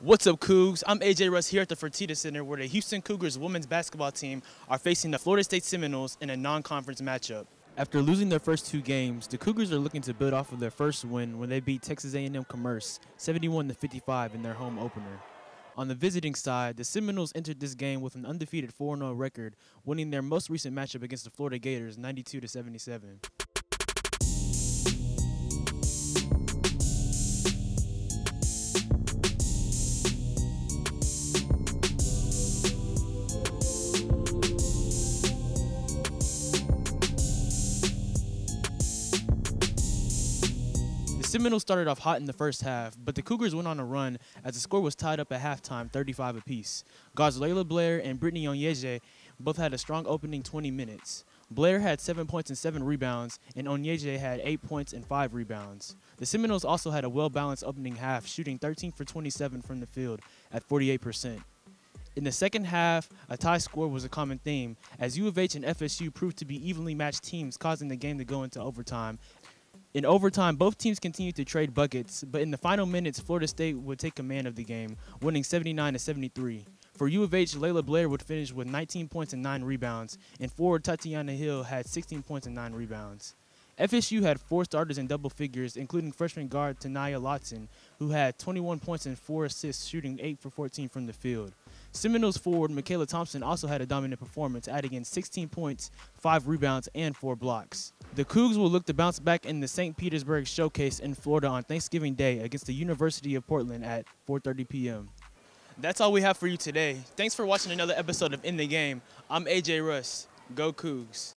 What's up, Coogs? I'm AJ Russ here at the Fertitta Center where the Houston Cougars women's basketball team are facing the Florida State Seminoles in a non-conference matchup. After losing their first two games, the Cougars are looking to build off of their first win when they beat Texas A&M Commerce 71 55 in their home opener. On the visiting side, the Seminoles entered this game with an undefeated 4-0 record, winning their most recent matchup against the Florida Gators 92 77. Seminoles started off hot in the first half, but the Cougars went on a run as the score was tied up at halftime, 35 apiece. Laila Blair and Brittany Onyeje both had a strong opening 20 minutes. Blair had 7 points and 7 rebounds, and Onyeje had 8 points and 5 rebounds. The Seminoles also had a well-balanced opening half, shooting 13 for 27 from the field at 48%. In the second half, a tie score was a common theme, as U of H and FSU proved to be evenly matched teams, causing the game to go into overtime. In overtime, both teams continued to trade buckets, but in the final minutes, Florida State would take command of the game, winning 79 to 73. For U of H, Laila Blair would finish with 19 points and 9 rebounds, and forward Tatiana Hill had 16 points and 9 rebounds. FSU had four starters in double figures, including freshman guard Ta'Niya Latson, who had 21 points and 4 assists, shooting 8 for 14 from the field. Seminoles forward Makayla Timpson also had a dominant performance, adding in 16 points, 5 rebounds, and 4 blocks. The Coogs will look to bounce back in the St. Petersburg Showcase in Florida on Thanksgiving Day against the University of Portland at 4.30 p.m. That's all we have for you today. Thanks for watching another episode of In the Game. I'm AJ Russ. Go Coogs.